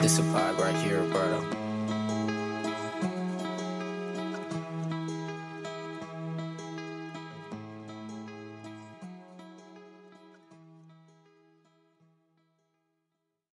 This a vibe right here, brother.